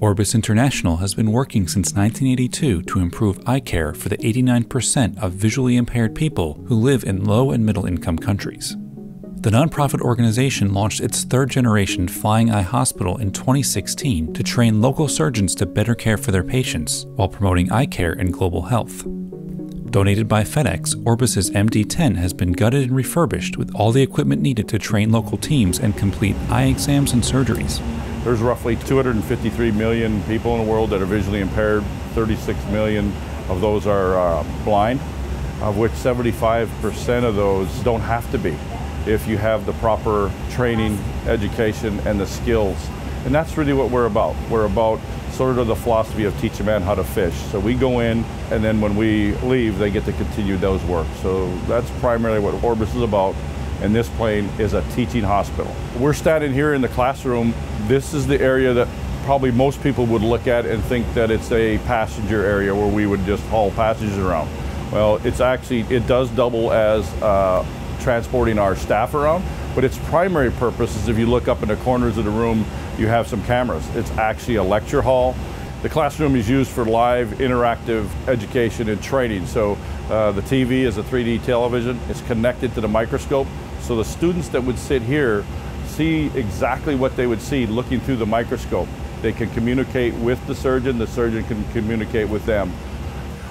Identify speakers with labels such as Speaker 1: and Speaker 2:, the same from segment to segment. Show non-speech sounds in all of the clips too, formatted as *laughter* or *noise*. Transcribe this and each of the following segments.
Speaker 1: Orbis International has been working since 1982 to improve eye care for the 89% of visually impaired people who live in low and middle income countries. The nonprofit organization launched its third generation Flying Eye Hospital in 2016 to train local surgeons to better care for their patients while promoting eye care and global health. Donated by FedEx, Orbis's MD10 has been gutted and refurbished with all the equipment needed to train local teams and complete eye exams and surgeries.
Speaker 2: There's roughly 253 million people in the world that are visually impaired. 36 million of those are uh, blind, of which 75% of those don't have to be if you have the proper training, education, and the skills. And that's really what we're about. We're about sort of the philosophy of teach a man how to fish. So we go in, and then when we leave, they get to continue those work. So that's primarily what Orbis is about, and this plane is a teaching hospital. We're standing here in the classroom. This is the area that probably most people would look at and think that it's a passenger area where we would just haul passengers around. Well, it's actually, it does double as uh, transporting our staff around, but its primary purpose is if you look up in the corners of the room, you have some cameras. It's actually a lecture hall. The classroom is used for live interactive education and training. So uh, the TV is a 3D television. It's connected to the microscope. So the students that would sit here see exactly what they would see looking through the microscope. They can communicate with the surgeon, the surgeon can communicate with them.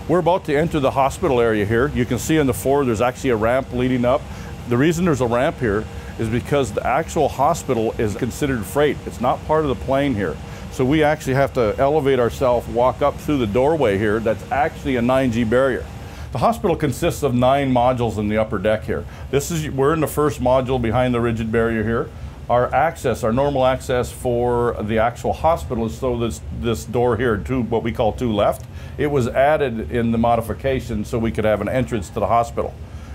Speaker 2: We're about to enter the hospital area here. You can see on the floor there's actually a ramp leading up. The reason there's a ramp here is because the actual hospital is considered freight. It's not part of the plane here. So we actually have to elevate ourselves, walk up through the doorway here that's actually a 9G barrier. The hospital consists of nine modules in the upper deck here. This is, we're in the first module behind the rigid barrier here. Our access, our normal access for the actual hospital is through this, this door here, two, what we call two left, it was added in the modification so we could have an entrance to the hospital.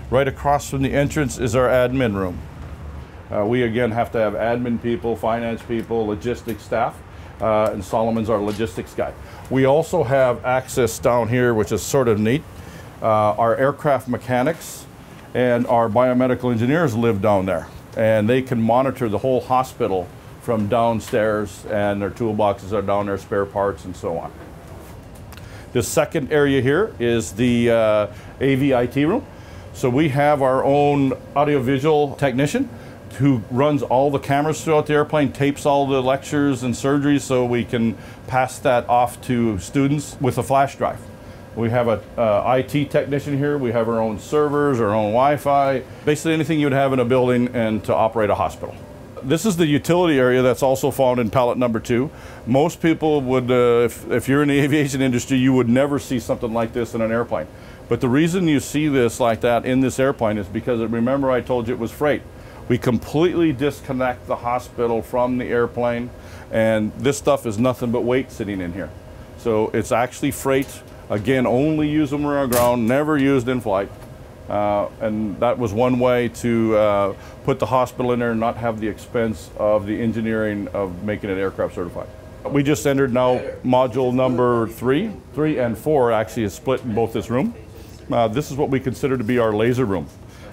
Speaker 2: Right across from the entrance is our admin room. Uh, we again have to have admin people, finance people, logistics staff, uh, and Solomon's our logistics guy. We also have access down here, which is sort of neat. Uh, our aircraft mechanics and our biomedical engineers live down there, and they can monitor the whole hospital from downstairs, and their toolboxes are down there, spare parts, and so on. The second area here is the uh, AVIT room. So we have our own audiovisual technician who runs all the cameras throughout the airplane, tapes all the lectures and surgeries so we can pass that off to students with a flash drive. We have a uh, IT technician here. We have our own servers, our own Wi-Fi, basically anything you would have in a building and to operate a hospital. This is the utility area that's also found in pallet number two. Most people would, uh, if, if you're in the *laughs* aviation industry, you would never see something like this in an airplane. But the reason you see this like that in this airplane is because remember I told you it was freight. We completely disconnect the hospital from the airplane, and this stuff is nothing but weight sitting in here. So it's actually freight. Again, only when we're on ground, never used in flight. Uh, and that was one way to uh, put the hospital in there and not have the expense of the engineering of making it aircraft certified. We just entered now module number three. Three and four actually is split in both this room. Uh, this is what we consider to be our laser room.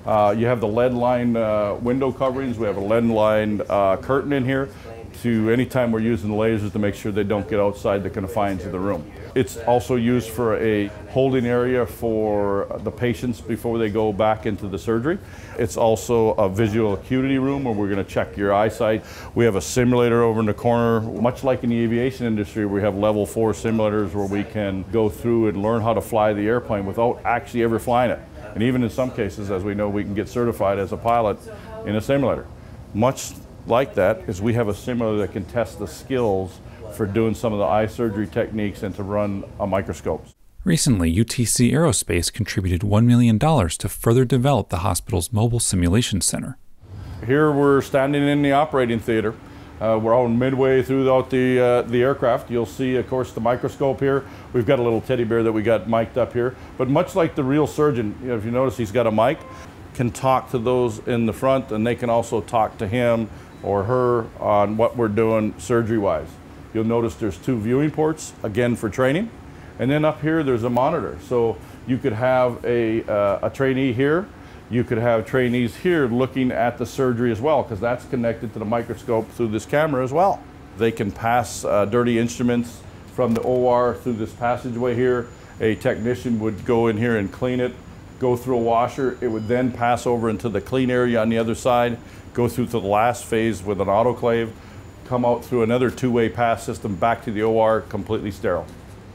Speaker 2: Uh, you have the lead line uh, window coverings. We have a lead line uh, curtain in here to anytime we're using lasers to make sure they don't get outside the confines of the room. It's also used for a holding area for the patients before they go back into the surgery. It's also a visual acuity room where we're going to check your eyesight. We have a simulator over in the corner, much like in the aviation industry, we have level four simulators where we can go through and learn how to fly the airplane without actually ever flying it. And even in some cases, as we know, we can get certified as a pilot in a simulator. Much like that is we have a simulator that can test the skills for doing some of the eye surgery techniques and to run a microscope.
Speaker 1: Recently, UTC Aerospace contributed $1 million to further develop the hospital's mobile simulation center.
Speaker 2: Here we're standing in the operating theater. Uh, we're on midway throughout the, uh, the aircraft. You'll see, of course, the microscope here. We've got a little teddy bear that we got mic'd up here. But much like the real surgeon, you know, if you notice he's got a mic, can talk to those in the front and they can also talk to him or her on what we're doing surgery-wise. You'll notice there's two viewing ports, again for training. And then up here, there's a monitor. So you could have a, uh, a trainee here you could have trainees here looking at the surgery as well because that's connected to the microscope through this camera as well. They can pass uh, dirty instruments from the OR through this passageway here. A technician would go in here and clean it, go through a washer. It would then pass over into the clean area on the other side, go through to the last phase with an autoclave, come out through another two-way pass system back to the OR completely sterile.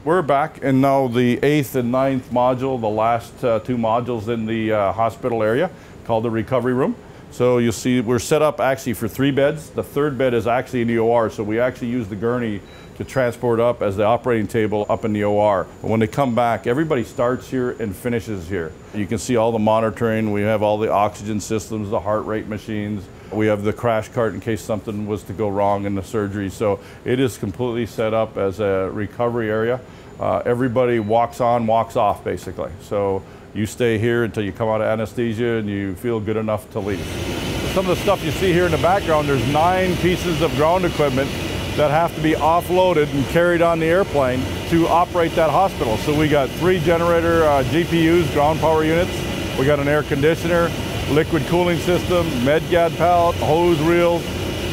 Speaker 2: We're back and now the eighth and ninth module, the last uh, two modules in the uh, hospital area called the recovery room. So you'll see we're set up actually for three beds. The third bed is actually in the OR, so we actually use the gurney to transport up as the operating table up in the OR. But when they come back, everybody starts here and finishes here. You can see all the monitoring. We have all the oxygen systems, the heart rate machines. We have the crash cart in case something was to go wrong in the surgery. So it is completely set up as a recovery area. Uh, everybody walks on, walks off basically. So you stay here until you come out of anesthesia and you feel good enough to leave. Some of the stuff you see here in the background, there's nine pieces of ground equipment that have to be offloaded and carried on the airplane to operate that hospital. So we got three generator uh, GPUs, ground power units. We got an air conditioner, liquid cooling system, MedGas pallet, hose reels,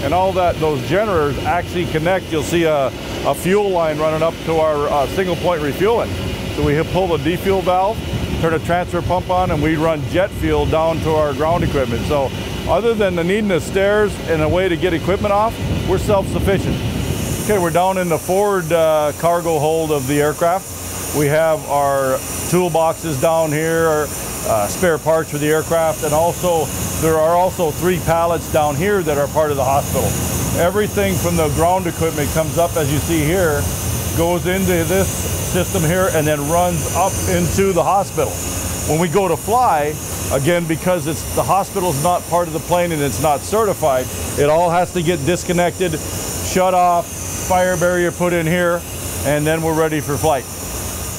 Speaker 2: and all that. Those generators actually connect. You'll see a, a fuel line running up to our uh, single point refueling. So we pull the defuel valve, turn a transfer pump on, and we run jet fuel down to our ground equipment. So other than the needing the stairs and a way to get equipment off, we're self-sufficient. Okay, we're down in the forward uh, cargo hold of the aircraft. We have our toolboxes down here, uh, spare parts for the aircraft, and also there are also three pallets down here that are part of the hospital. Everything from the ground equipment comes up, as you see here, goes into this system here and then runs up into the hospital. When we go to fly, again, because it's the hospital's not part of the plane and it's not certified, it all has to get disconnected, shut off, fire barrier put in here, and then we're ready for flight.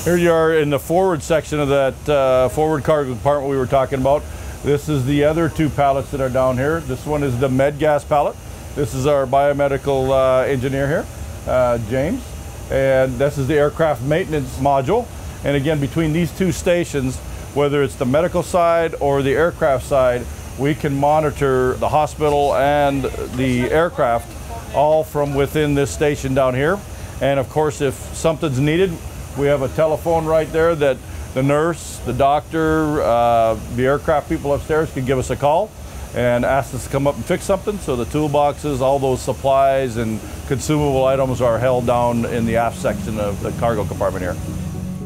Speaker 2: Here you are in the forward section of that uh, forward cargo compartment we were talking about. This is the other two pallets that are down here. This one is the med gas pallet. This is our biomedical uh, engineer here, uh, James. And this is the aircraft maintenance module. And again, between these two stations, whether it's the medical side or the aircraft side, we can monitor the hospital and the aircraft all from within this station down here. And of course, if something's needed, we have a telephone right there that the nurse, the doctor, uh, the aircraft people upstairs can give us a call and ask us to come up and fix something. So the toolboxes, all those supplies and consumable items are held down in the aft section of the cargo compartment here.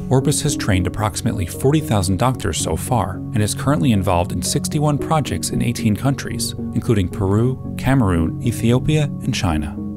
Speaker 1: Orbis has trained approximately 40,000 doctors so far and is currently involved in 61 projects in 18 countries, including Peru, Cameroon, Ethiopia, and China.